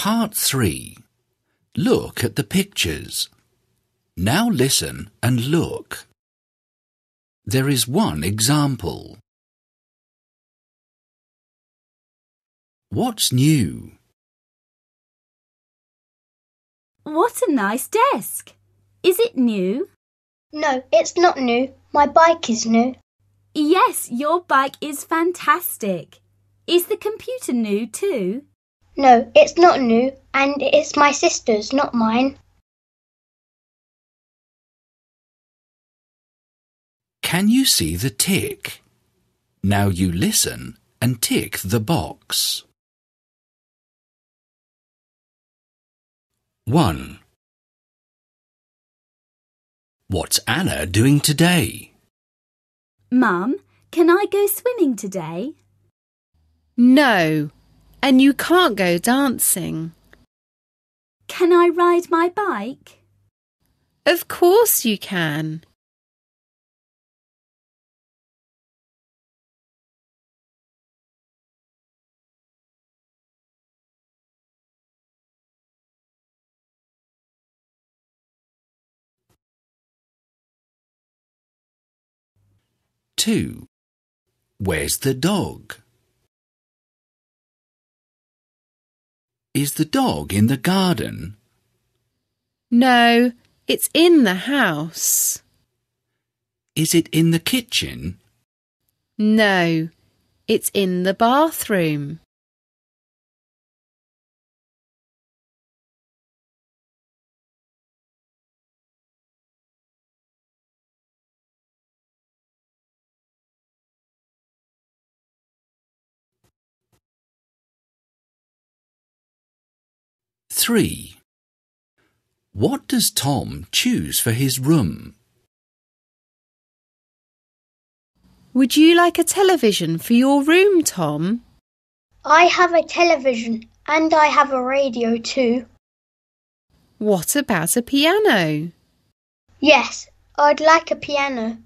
Part 3. Look at the pictures. Now listen and look. There is one example. What's new? What a nice desk! Is it new? No, it's not new. My bike is new. Yes, your bike is fantastic. Is the computer new too? No, it's not new, and it's my sister's, not mine. Can you see the tick? Now you listen and tick the box. 1. What's Anna doing today? Mum, can I go swimming today? No, and you can't go dancing. Can I ride my bike? Of course you can. Two. Where's the dog? Is the dog in the garden? No, it's in the house. Is it in the kitchen? No, it's in the bathroom. Three. What does Tom choose for his room? Would you like a television for your room, Tom? I have a television and I have a radio too. What about a piano? Yes, I'd like a piano.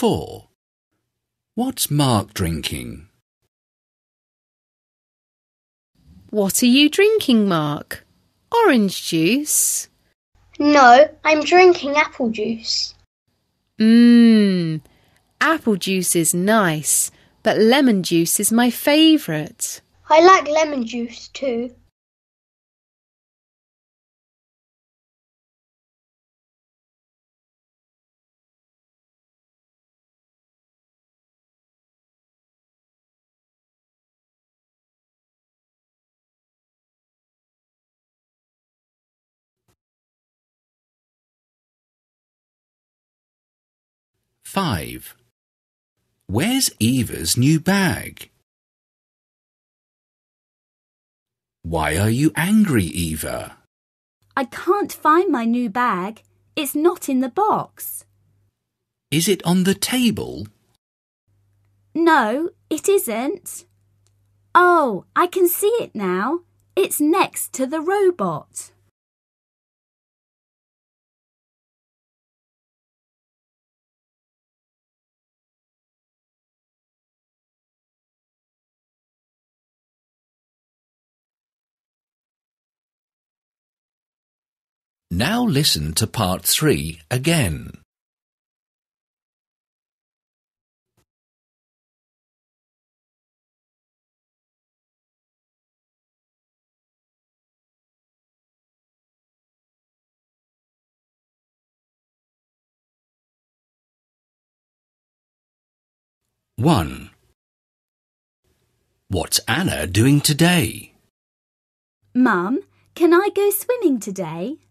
Four. What's Mark drinking? What are you drinking, Mark? Orange juice? No, I'm drinking apple juice. Mmm, apple juice is nice, but lemon juice is my favourite. I like lemon juice too. Five. Where's Eva's new bag? Why are you angry, Eva? I can't find my new bag. It's not in the box. Is it on the table? No, it isn't. Oh, I can see it now. It's next to the robot. Now listen to part three again. One. What's Anna doing today? Mum, can I go swimming today?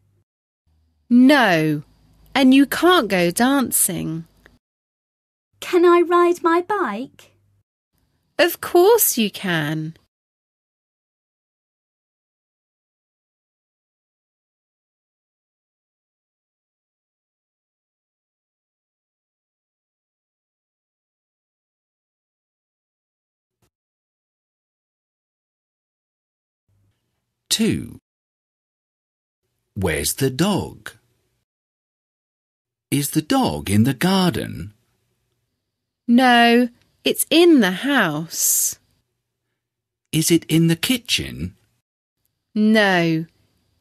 No, and you can't go dancing. Can I ride my bike? Of course you can. Two. Where's the dog? Is the dog in the garden? No, it's in the house. Is it in the kitchen? No,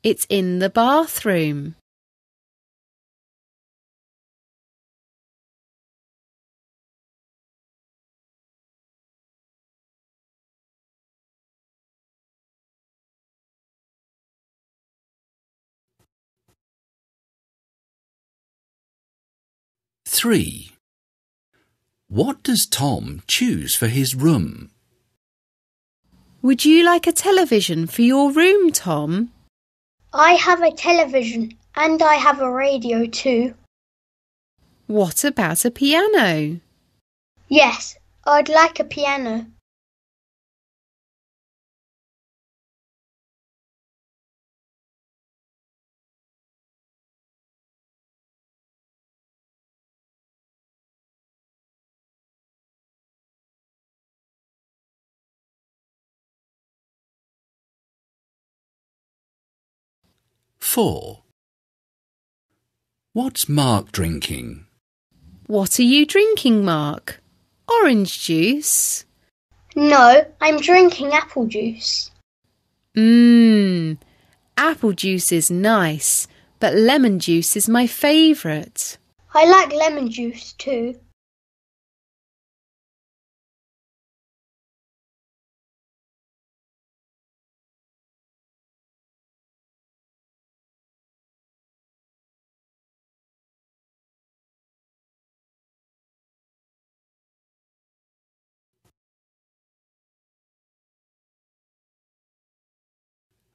it's in the bathroom. Three. What does Tom choose for his room? Would you like a television for your room, Tom? I have a television and I have a radio too. What about a piano? Yes, I'd like a piano. Four. What's Mark drinking? What are you drinking, Mark? Orange juice? No, I'm drinking apple juice. Mmm, apple juice is nice, but lemon juice is my favourite. I like lemon juice too.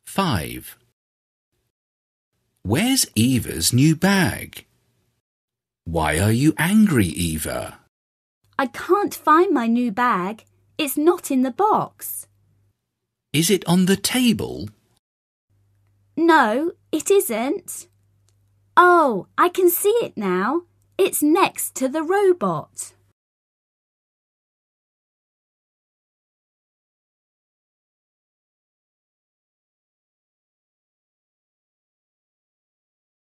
Five. Where's Eva's new bag? Why are you angry, Eva? I can't find my new bag. It's not in the box. Is it on the table? No, it isn't. Oh, I can see it now. It's next to the robot.